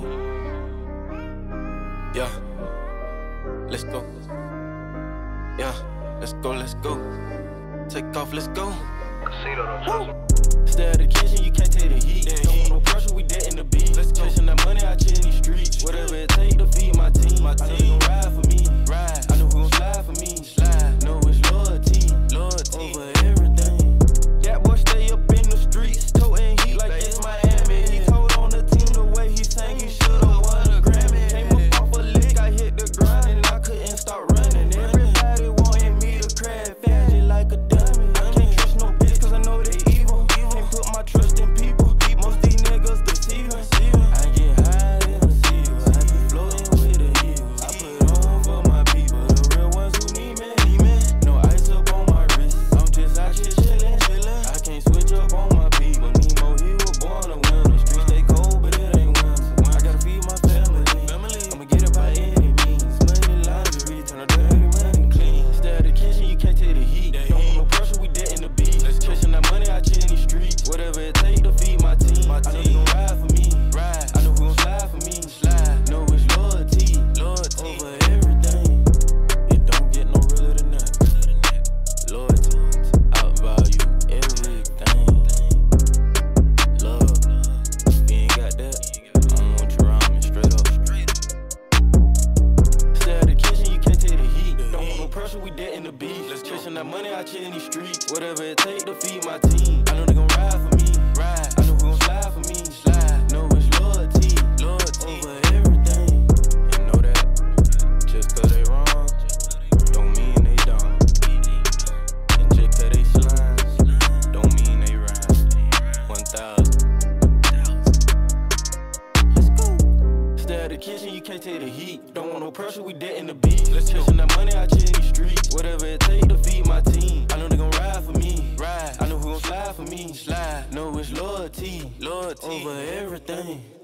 Nemo. Yeah, let's go. Yeah, let's go, let's go. Take off, let's go. Stay at the kitchen, you can't take the heat. Don't want no pressure, we dead in the beat. Let's chasing that I know you gon' ride for me. Ride. I know who gon' slide for me. Slide. Know it's loyalty. Loyalty. Over everything. It don't get no realer than that. Loyalty. Outvalue everything. Love. If you ain't got that, I don't want you around me straight up. Stay at the kitchen, you can't take the heat. Don't want no pressure, we dead in the beat. Let's chasing that money out here in these streets. Whatever it take to feed my team. I know they gon' ride for me. Kitchen, you can't take the heat. Don't want no pressure, we dead in the beat. Let's chasing that money I in these streets. Whatever it take to feed my team. I know they gon' ride for me. Ride. I know who gon' slide for me. Slide. Know it's loyalty. Loyalty. Over everything.